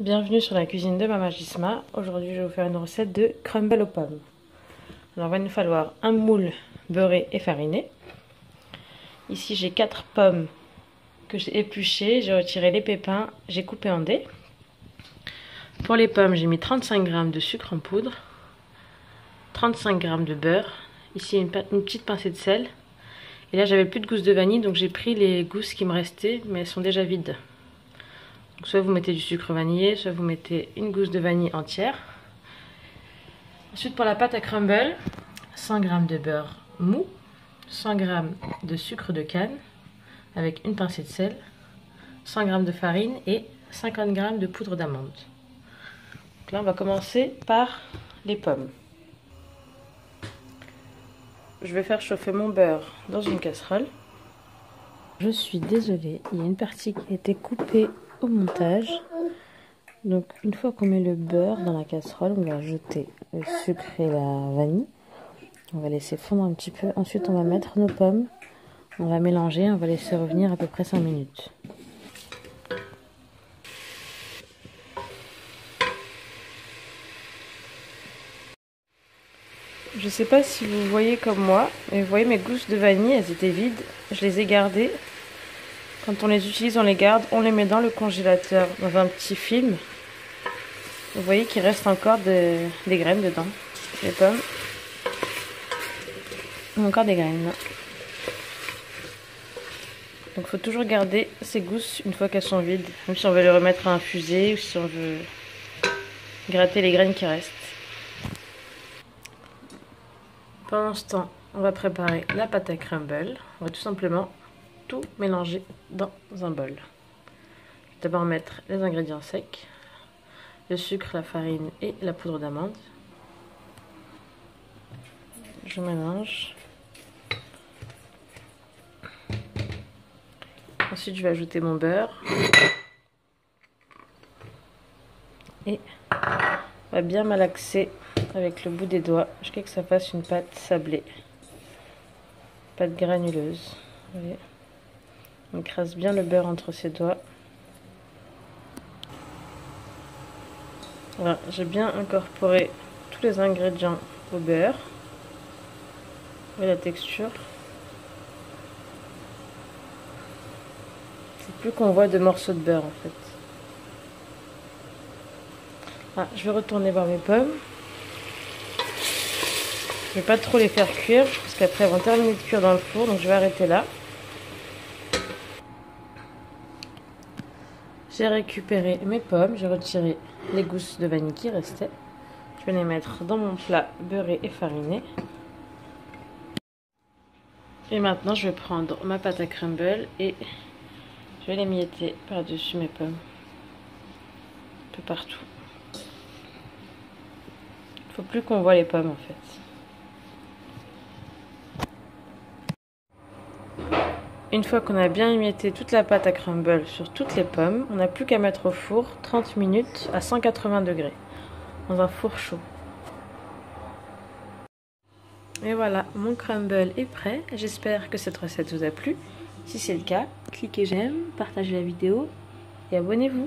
Bienvenue sur la cuisine de Mama Gisma. Aujourd'hui, je vais vous faire une recette de crumble aux pommes. Alors, il va nous falloir un moule beurré et fariné. Ici, j'ai 4 pommes que j'ai épluchées. J'ai retiré les pépins, j'ai coupé en dés. Pour les pommes, j'ai mis 35 g de sucre en poudre, 35 g de beurre. Ici, une, une petite pincée de sel. Et là, j'avais plus de gousses de vanille, donc j'ai pris les gousses qui me restaient, mais elles sont déjà vides soit vous mettez du sucre vanillé, soit vous mettez une gousse de vanille entière. Ensuite pour la pâte à crumble, 100 g de beurre mou, 100 g de sucre de canne avec une pincée de sel, 100 g de farine et 50 g de poudre d'amande. là on va commencer par les pommes. Je vais faire chauffer mon beurre dans une casserole. Je suis désolée, il y a une partie qui a été coupée au montage. Donc une fois qu'on met le beurre dans la casserole, on va ajouter le sucre et la vanille. On va laisser fondre un petit peu. Ensuite on va mettre nos pommes. On va mélanger, on va laisser revenir à peu près 5 minutes. Je sais pas si vous voyez comme moi, mais vous voyez mes gousses de vanille, elles étaient vides. Je les ai gardées quand on les utilise, on les garde, on les met dans le congélateur, dans un petit film. Vous voyez qu'il reste encore des, graines dedans, les pommes. Encore des graines. Donc il faut toujours garder ces gousses une fois qu'elles sont vides. Même si on veut les remettre à infuser ou si on veut gratter les graines qui restent. Pendant ce temps, on va préparer la pâte à crumble. On va tout simplement tout mélanger dans un bol. D'abord mettre les ingrédients secs, le sucre, la farine et la poudre d'amande. Je mélange. Ensuite, je vais ajouter mon beurre. Et on va bien malaxer avec le bout des doigts jusqu'à que ça fasse une pâte sablée. Pâte granuleuse. On écrase bien le beurre entre ses doigts. Voilà, j'ai bien incorporé tous les ingrédients au beurre. Et la texture. C'est plus qu'on voit de morceaux de beurre en fait. Ah, je vais retourner voir mes pommes. Je vais pas trop les faire cuire parce qu'après elles vont terminer de cuire dans le four donc je vais arrêter là. J'ai récupéré mes pommes, j'ai retiré les gousses de vanille qui restaient. Je vais les mettre dans mon plat beurré et fariné. Et maintenant, je vais prendre ma pâte à crumble et je vais les mietter par-dessus mes pommes. Un peu partout. Il faut plus qu'on voit les pommes en fait. Une fois qu'on a bien émietté toute la pâte à crumble sur toutes les pommes, on n'a plus qu'à mettre au four 30 minutes à 180 degrés, dans un four chaud. Et voilà, mon crumble est prêt. J'espère que cette recette vous a plu. Si c'est le cas, cliquez j'aime, partagez la vidéo et abonnez-vous.